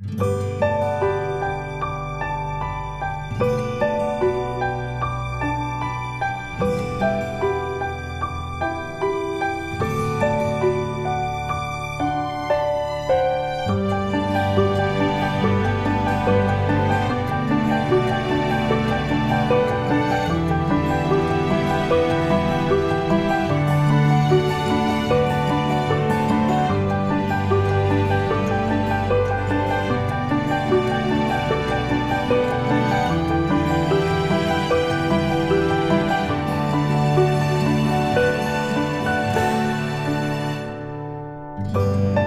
Bye. Música